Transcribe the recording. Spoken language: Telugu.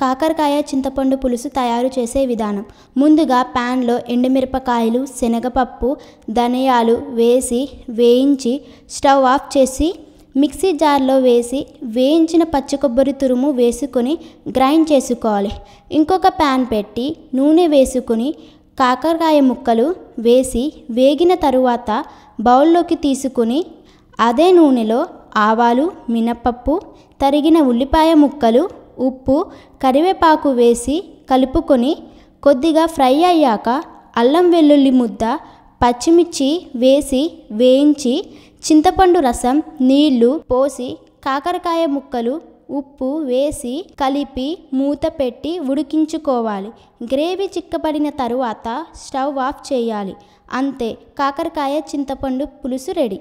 కాకరకాయ చింతపండు పులుసు తయారు చేసే విధానం. ముందుగా ప్యాన్లో ఎండుమిరపకాయలు శనగపప్పు ధనియాలు వేసి వేయించి స్టవ్ ఆఫ్ చేసి మిక్సీ జార్లో వేసి వేయించిన పచ్చి కొబ్బరి తురుము వేసుకొని గ్రైండ్ చేసుకోవాలి. ఇంకొక ప్యాన్ పెట్టి నూనె వేసుకొని కాకరకాయ ముక్కలు వేసి వేగిన తరువాత బౌల్లోకి తీసుకుని అదే నూనెలో ఆవాలు మినపప్పు తరిగిన ఉల్లిపాయ ముక్కలు ఉప్పు కరివేపాకు వేసి కలుపుకొని కొద్దిగా ఫ్రై అయ్యాక అల్లం వెల్లుల్లి ముద్ద పచ్చిమిర్చి వేసి వేయించి చింతపండు రసం నీళ్ళు పోసి కాకరకాయ ముక్కలు ఉప్పు వేసి కలిపి మూత పెట్టి ఉడికించుకోవాలి. గ్రేవీ చిక్కబడిన తరువాత స్టవ్ ఆఫ్ చేయాలి. అంతే. కాకరకాయ చింతపండు పులుసు రెడీ.